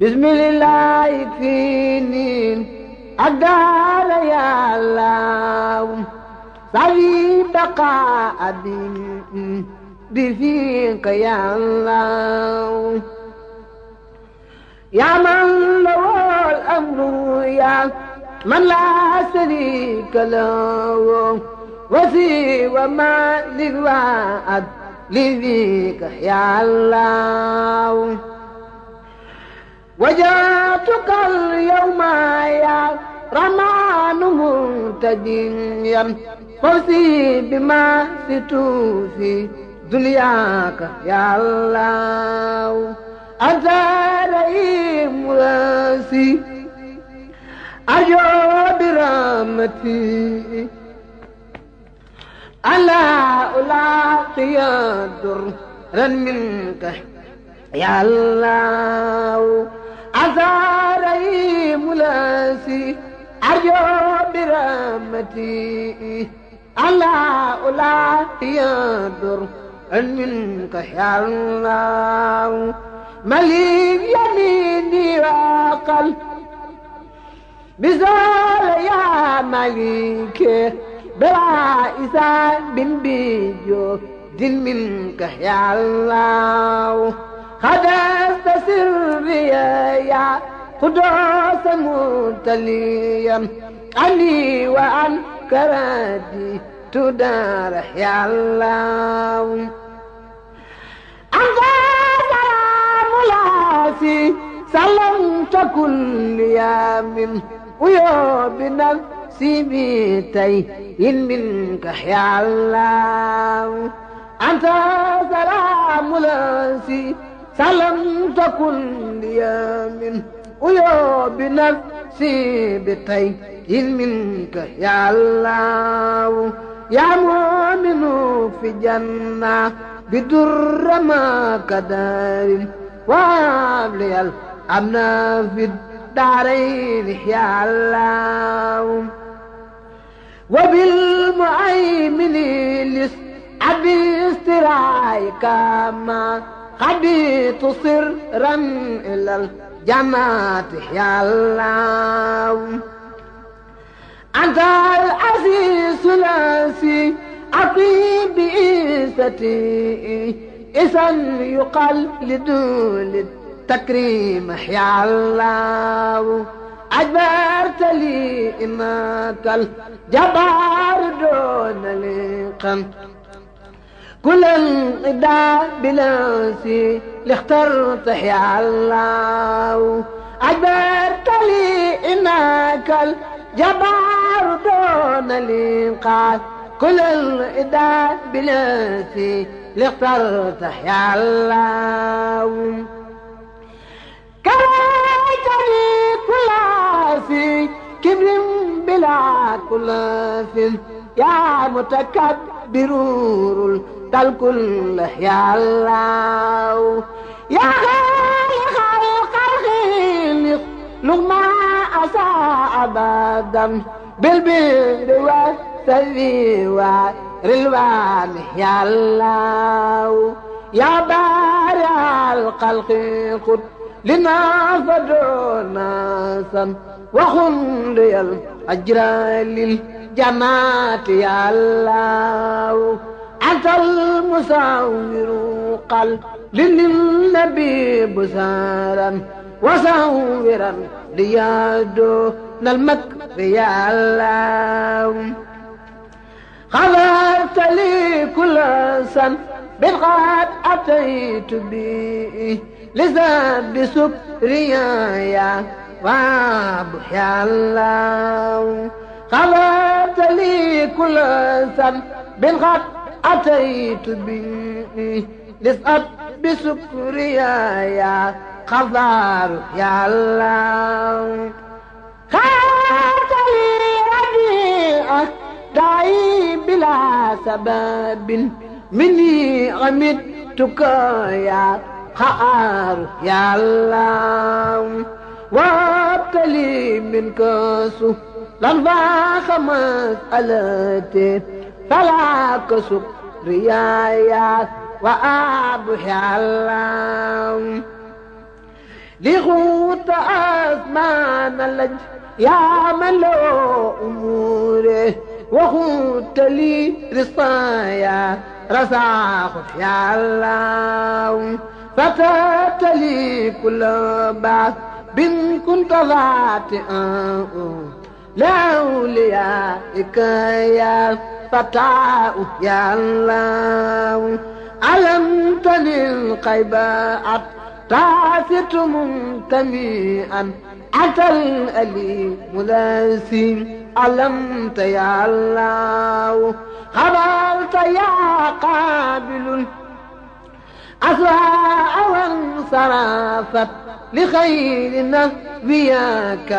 بسم الله يكفيني أقدر يا الله. سعي بقاء بفيك يا الله. يا من له الأمر يا من لا شريك له. وسوى ما للوعد لذيك يا الله. وجاتك اليوم يا رمان منتجيا فوزي بما ستوفي دنياك يا الله. أنت رئيم راسي أرجو برحمتي ألا ألاقي درا منك يا الله. أزاري ملاسي أرجو برحمتي. ألا ألاقي درا منك يا الله. مليك يميني وقل بزول يا مليك بلا إسان بن بيجو دين منك يا الله. خدست سري يا قدوس متليا عني وعن كرادي تدار يا الله. أنت سلام لاسي سلمت كل يوم ويا بنفسي بيتي إن منك يا الله. أنت سلام لاسي سلمت كل يوم ويا بنفسي بيتي إن منك يا الله. يا مؤمن في جنة بدر ما كدار وابلي الأمن في الدارين يا الله. وبالمؤمن لس أبي استرايك ما خبيت سرا إلى الجماعة يا الله. أنت العزيز الأسي أقيم بإيستي إذا يقال لدول التكريم يا الله. أجبرت لي إنك الجبار دون لقم. كل انقضاء بلاسي اللي اخترت يا الله. أجبرت لي إنك الجبار دون الإنقاذ. كل الإداء بلاسي اللي اخترت يا الله. كرهتني كل في كبر بلا كل في يا متكبر الكل يا الله. يا خالق الخلق لغما أساء أبدا. بالبر والسلي والرلوان يا الله. يا بارع الخلق قد لنا فدونا سن وخلي الأجر للجماعة يا الله. أنت المساور قل للنبي بسارا وساورا ليادو المكر يا الله. غفرت لي كل سن بالغاد أتيت به لزاد سكريا يا رب يا الله. غفرت لي كل سن بالغاد أتيت به لزاد بسكريا يا خضار يا الله. خاف لي رديئك دعي بلا سبب مني غمدتك يا خار يا الله. وابتلي منك سهلا فاخ مسألتي. فلا كسب ريايا وأبو يا الله لغوت أزمان اللج يا من له أموره وخوت لي رصايا رزاق يا الله فتات لي كل بعث بن كنت ذاتئا لأوليائك يا فتاة يا الله. علمتني القيبات تعثت منتميئا أتى الأليم لاسي علمت يا الله؟ خبرت يا قابل أسواء وانصرفت لخير نبيك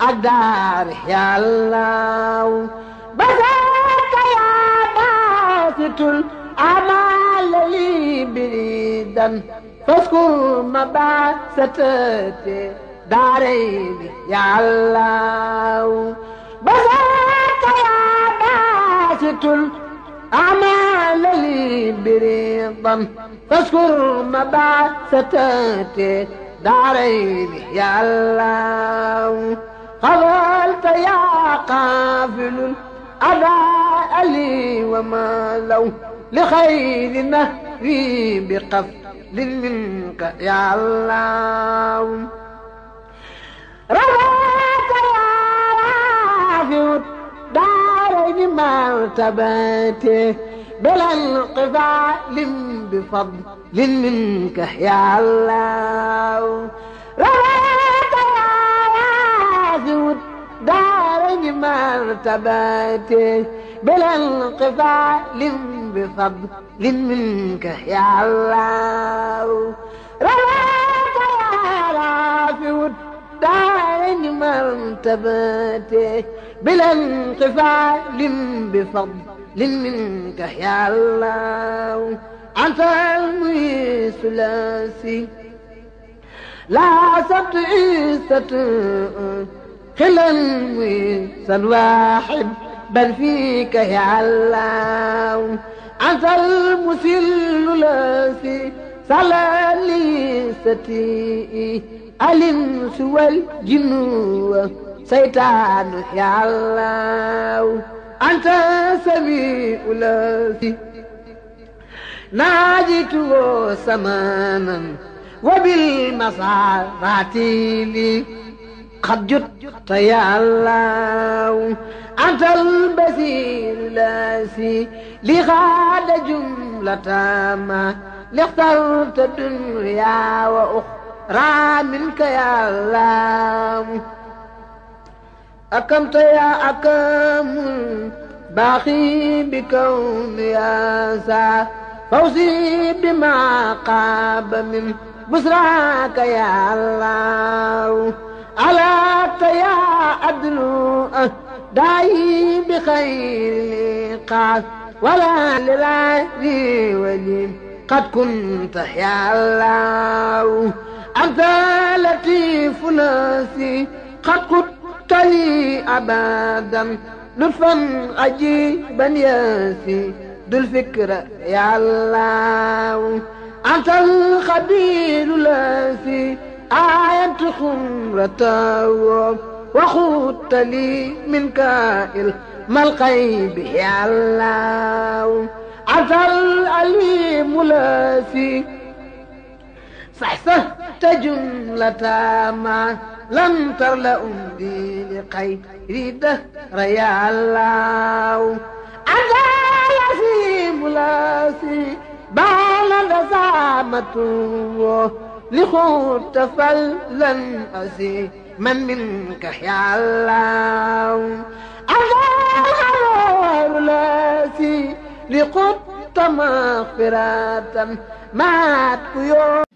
الأقدار يا الله. بذاك يا باسط الأعمال لي بريدا. فاذكر مبعثتي دارين يا الله. بذاك يا باسط الأعمال لي بريضا فاذكر مبعثتي دارين يا الله. قبلت يا قافل الأداء لي وما لو لخير نهري بقفل منك يا الله. رضاك يا رافع دارين مرتبتي بلا انقفال بفضل منك يا الله. رضاك دارين مرتبتي بلا انقفال بفضل منك يا الله. رواك يا رافع الدارين مرتبتي بلا انقفال بفضل منك يا الله. أنت المي ثلاثي لا سبت عيسة خلا ويسا واحد بل فيك يا الله أنت المسل لاسي سلالي ستي الإنس والجن سيطان يا الله أنت سميع لاسي. ناجت سمانا وبالمسارات لي قد يا الله أنت البصير لاسي لغاد جملة ما لاخترت الدنيا وأخرى منك يا الله. أكمت يا أكم باقي بكون يا سا فوزي بما قاب من بسراك يا الله. ألا يا عدل داعي بخير قاس ولا للعدي ولي قد كنت يا الله. أنت لطيف ناسي قد كنت لي أبدا. لطفا عجيبا ياسي ذو الفكرة يا الله. أنت الخبير لاسي آية خمرة وخدت لي من كائل ما الغيب يا الله. أنت العليم لاسي صحصحت جملة ما لم تر لأمدي لخير دهر يا الله. أنت العظيم لاسي بال دسامته لخوت فلا أسي من منك يا الله أنت لاسي لقط مغفرة مات يوم